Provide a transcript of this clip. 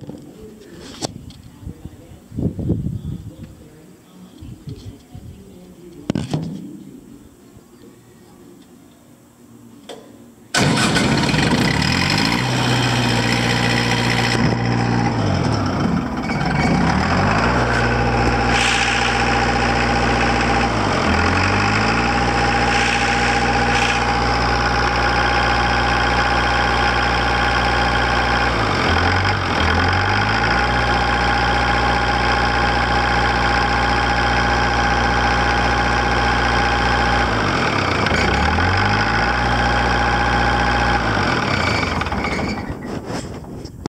you